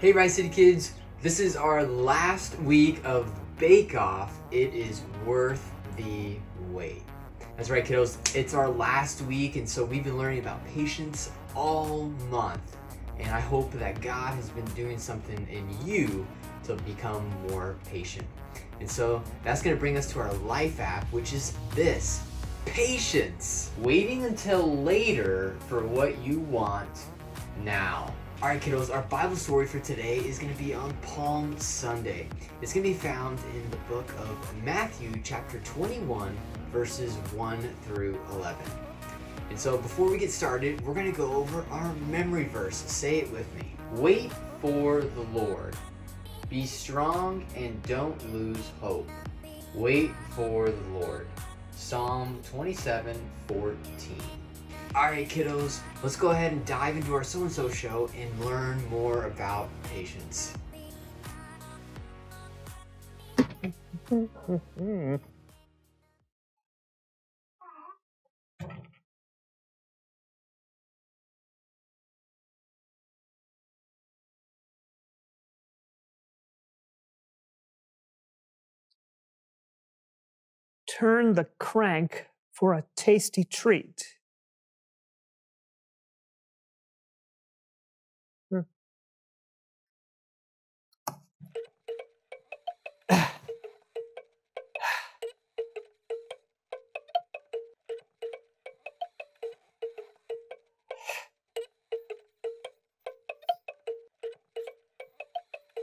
Hey, Rise City kids, this is our last week of Bake Off. It is worth the wait. That's right, kiddos, it's our last week, and so we've been learning about patience all month. And I hope that God has been doing something in you to become more patient. And so that's gonna bring us to our life app, which is this patience. Waiting until later for what you want now. All right, kiddos, our Bible story for today is going to be on Palm Sunday. It's going to be found in the book of Matthew, chapter 21, verses 1 through 11. And so, before we get started, we're going to go over our memory verse. Say it with me Wait for the Lord. Be strong and don't lose hope. Wait for the Lord. Psalm 27 14. Alright, kiddos, let's go ahead and dive into our so and so show and learn more about patience. Turn the crank for a tasty treat.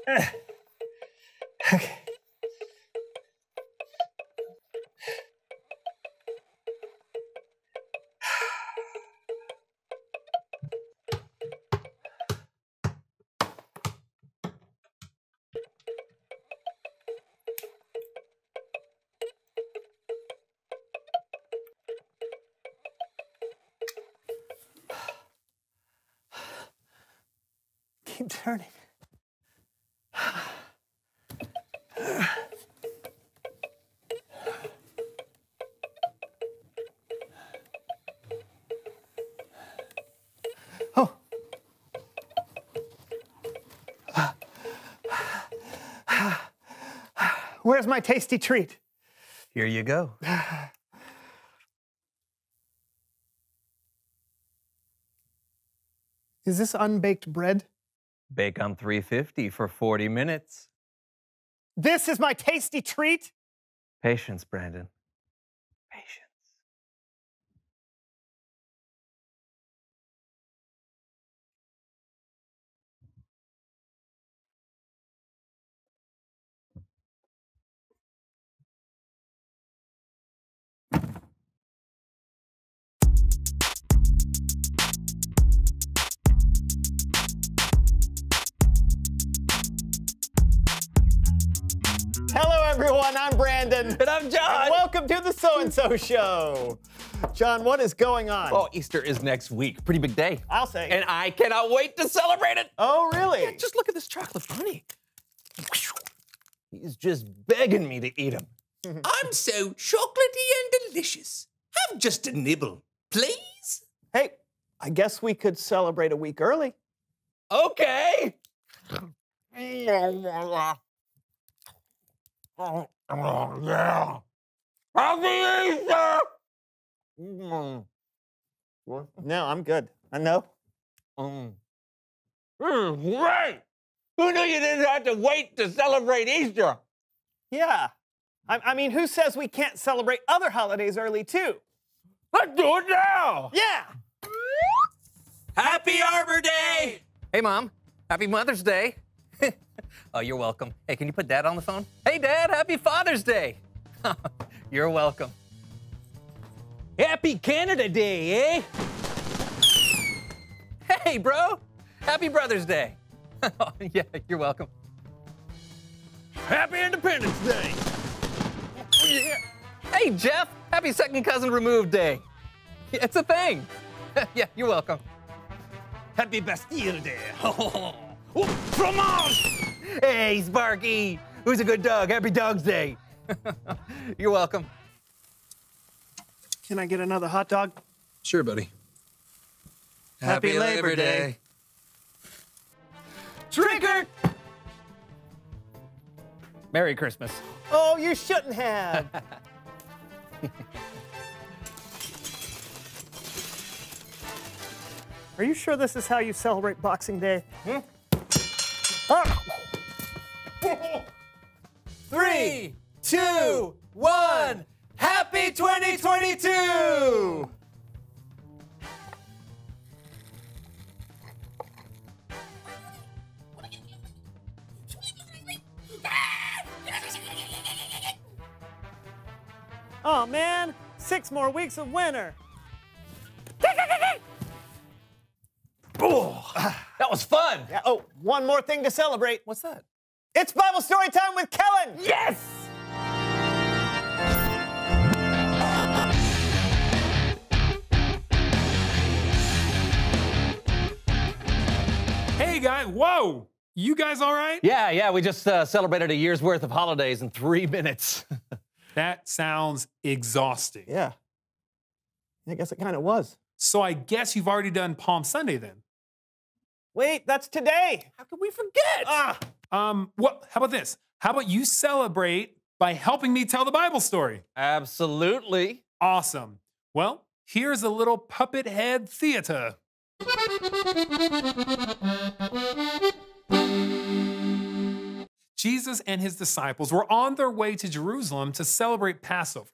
Keep turning. Where's my tasty treat? Here you go. Is this unbaked bread? Bake on 350 for 40 minutes. This is my tasty treat? Patience, Brandon. Brandon. And I'm John. And welcome to the So and So Show. John, what is going on? Oh, Easter is next week. Pretty big day. I'll say. And I cannot wait to celebrate it. oh, really? Yeah, just look at this chocolate bunny. He's just begging me to eat him. I'm so chocolatey and delicious. Have just a nibble, please. hey, I guess we could celebrate a week early. Okay. Oh, yeah. Happy Easter! Mm. No, I'm good. I know. Mm. This is great! Who knew you didn't have to wait to celebrate Easter? Yeah. I, I mean, who says we can't celebrate other holidays early, too? Let's do it now! Yeah. Happy Arbor Day! Hey, Mom. Happy Mother's Day. Oh, you're welcome. Hey, can you put Dad on the phone? Hey, Dad. Happy Father's Day. you're welcome. Happy Canada Day, eh? Hey, bro. Happy Brother's Day. yeah, you're welcome. Happy Independence Day! Yeah. Hey, Jeff. Happy Second Cousin Removed Day. Yeah, It's a thing. yeah, you're welcome. Happy Bastille Day! Oh, fromage! Hey, Sparky. Who's a good dog? Happy Dog's Day. you're welcome. Can I get another hot dog? Sure, buddy. Happy Labor Day. Trick or Merry Christmas. Oh, you shouldn't have. Are you sure this is how you celebrate Boxing Day? Hmm? Oh. Three, two, one. Happy 2022! Oh man, six more weeks of winter. That was fun. Yeah, oh, one more thing to celebrate. What's that? It's Bible story time with Kellen. Yes! Hey guys, whoa! You guys all right? Yeah, yeah, we just uh, celebrated a year's worth of holidays in three minutes. That sounds exhausting. Yeah. I guess it kind of was. So I guess you've already done Palm Sunday then. Wait, that's today. How could we forget? Ah, Um, what how about this? How about you celebrate by helping me tell the Bible story? Absolutely. Awesome. Well, here's a little puppet head theater. Jesus and his disciples were on their way to Jerusalem to celebrate Passover.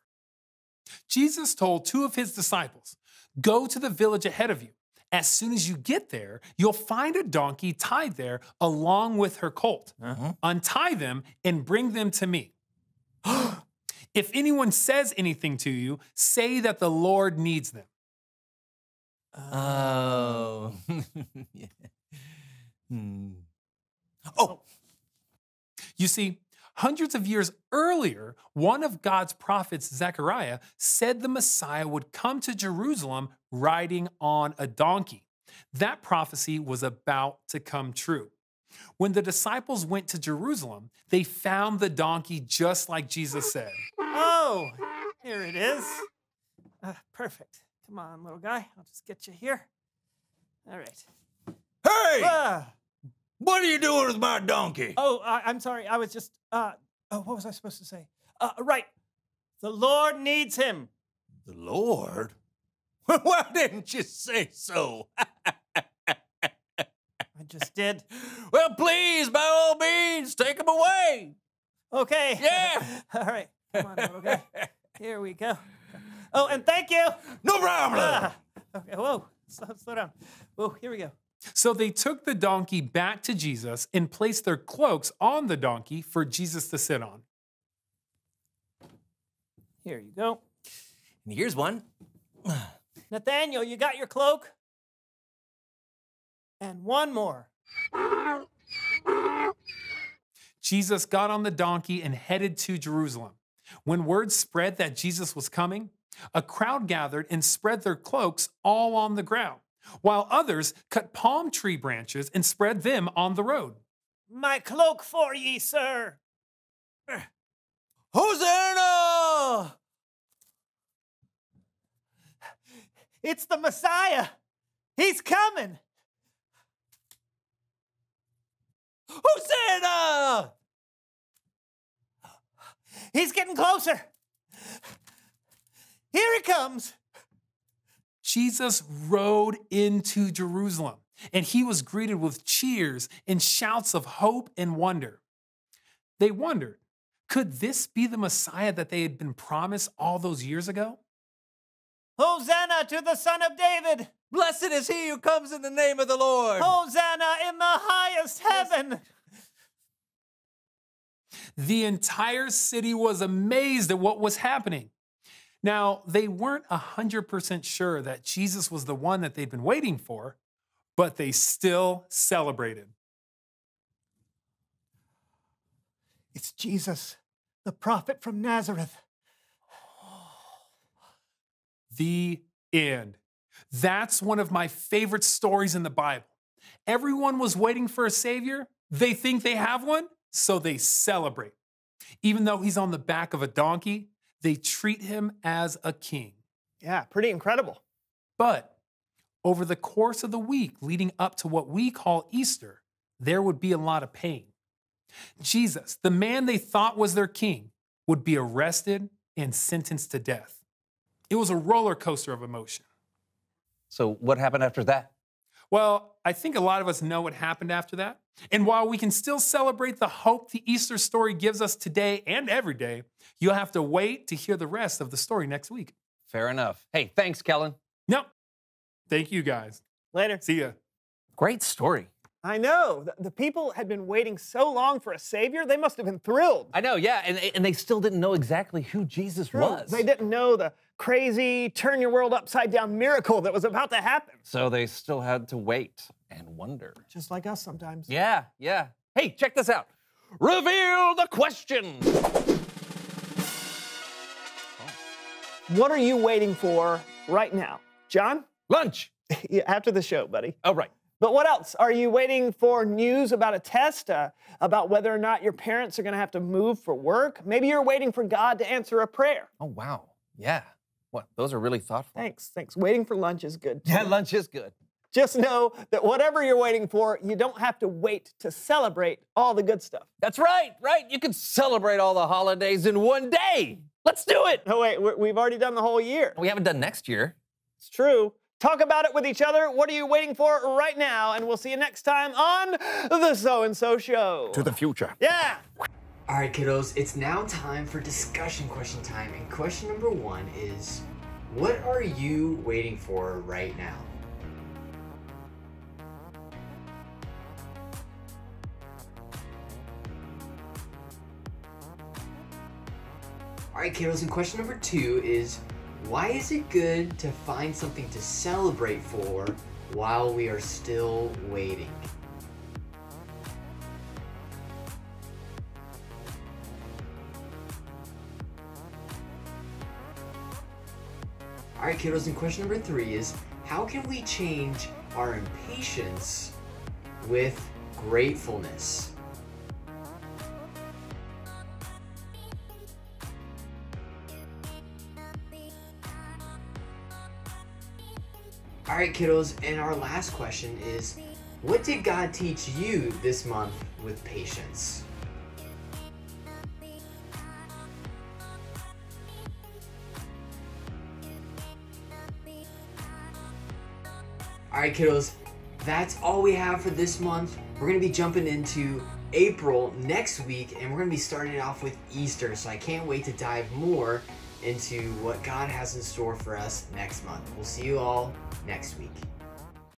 Jesus told two of his disciples, Go to the village ahead of you. As soon as you get there, you'll find a donkey tied there along with her colt. Untie them and bring them to me. if anyone says anything to you, say that the Lord needs them. Oh. Yeah. Hmm. Oh, You see, hundreds of years earlier, one of God's prophets, Zechariah, said the Messiah would come to Jerusalem riding on a donkey. That prophecy was about to come true. When the disciples went to Jerusalem, they found the donkey just like Jesus said. oh, here it is. Uh, perfect. Come on, little guy. I'll just get you here. All right. Hey! Ah. What are you doing with my donkey? Oh, I, I'm sorry. I was just. Uh, oh, what was I supposed to say? Uh, right. The Lord needs him. The Lord? Why didn't you say so? I just did. well, please, by all means, take him away. Okay. Yeah. All right. Come on, little guy. Here we go. Oh, and thank you. No problem. Ah, okay. Whoa. Slow, slow down. Whoa. Here we go. So they took the donkey back to Jesus and placed their cloaks on the donkey for Jesus to sit on. Here you go. and here's one. Nathaniel, you got your cloak? And one more. Jesus got on the donkey and headed to Jerusalem. When word spread that Jesus was coming, a crowd gathered and spread their cloaks all on the ground, while others cut palm tree branches and spread them on the road. My cloak for ye, sir. Hosanna! It's the Messiah. He's coming. Hosanna! He's getting closer. Here he comes. Jesus rode into Jerusalem, and he was greeted with cheers and shouts of hope and wonder. They wondered, could this be the Messiah that they had been promised all those years ago? Hosanna to the Son of David. Blessed is he who comes in the name of the Lord. Hosanna in the highest heaven. The entire city was amazed at what was happening. Now, they weren't 100% sure that Jesus was the one that they'd been waiting for, but they still celebrated. It's Jesus, the prophet from Nazareth. The end. That's one of my favorite stories in the Bible. Everyone was waiting for a Savior. They think they have one, so they celebrate. Even though he's on the back of a donkey, they treat him as a king. Yeah, pretty incredible. But over the course of the week leading up to what we call Easter, there would be a lot of pain. Jesus, the man they thought was their king, would be arrested and sentenced to death. It was a roller coaster of emotion. So, what happened after that? Well, I think a lot of us know what happened after that. And while we can still celebrate the hope the Easter story gives us today and every day, you'll have to wait to hear the rest of the story next week. Fair enough. Hey, thanks, Kellen. No, thank you guys. Later. See ya. Great story. I know. The, the people had been waiting so long for a savior, they must have been thrilled. I know, yeah, and, and they still didn't know exactly who Jesus True. was. They didn't know the crazy turn your world upside down miracle that was about to happen. So they still had to wait and wonder. Just like us sometimes. Yeah, yeah. Hey, check this out. Reveal the question. Oh. What are you waiting for right now? John? Lunch. After the show, buddy. Oh, right. But what else? Are you waiting for news about a test, uh, about whether or not your parents are going to have to move for work? Maybe you're waiting for God to answer a prayer. Oh, wow. Yeah. What? Those are really thoughtful. Thanks, thanks. Waiting for lunch is good. too. Yeah, lunch is good. Just know that whatever you're waiting for, you don't have to wait to celebrate all the good stuff. That's right, right. You can celebrate all the holidays in one day. Let's do it. No, wait, we- we've already done the whole year. We haven't done next year. It's true. Talk about it with each other. What are you waiting for right now? And we'll see you next time on The So and So Show. To the future. Yeah. All right, kiddos, it's now time for discussion question time. And question number one is What are you waiting for right now? All right, kiddos, and question number two is Why is it good to find something to celebrate for while we are still waiting? All right, kiddos, and question number three is how can we change our impatience with gratefulness? All right, kiddos, and our last question is what did God teach you this month with patience? All right, kiddos, that's all we have for this month. We're going to be jumping into April next week, and we're going to be starting off with Easter. So I can't wait to dive more into what God has in store for us next month. We'll see you all next week.